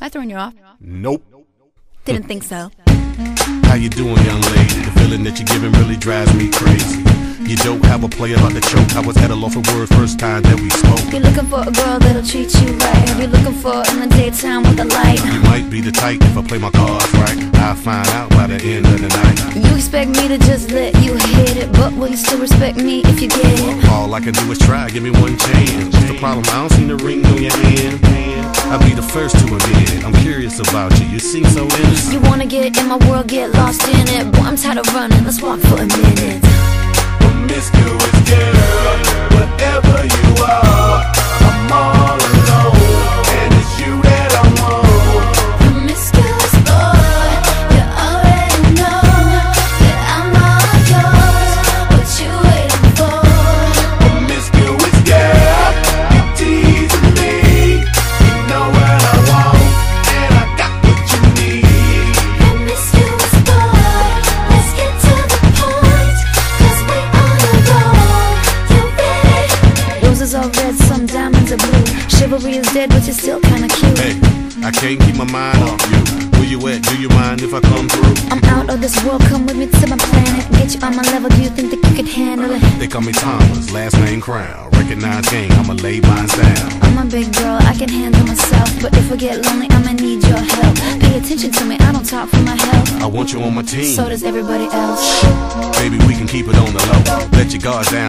I throwing you off? Nope. Didn't think so. How you doing, young lady? The feeling that you're giving really drives me crazy. You don't have a play about the choke. I was at a loss for words first time that we spoke. You're looking for a girl that'll treat you right. You're looking for in the daytime with the light. You might be the type if I play my cards right. I'll find out by the end of the night. You expect me to just let you hit it, but will you still respect me if you get it? All I can do is try, give me one chance. What's the problem? I don't see the ring on your hand. I'll be the first to admit it. I'm curious about you. You seem so innocent. You wanna get in my world, get lost in it. Boy, I'm tired of running. Let's walk for a minute. Promiscuous girl, are red, some diamonds are blue. Chivalry is dead, but you're still kinda cute. Hey, I can't keep my mind off you. Where you at? Do you mind if I come through? I'm out of this world, come with me to my planet. Get you on my level, do you think that you could handle it? They call me Thomas, last name Crown. Recognize gang, I'ma lay mine down. I'm a big girl, I can handle myself. But if I get lonely, I'ma need your help. Pay attention to me, I don't talk for my health. I want you on my team. So does everybody else. Baby, we can keep it on the low. Let your guard down.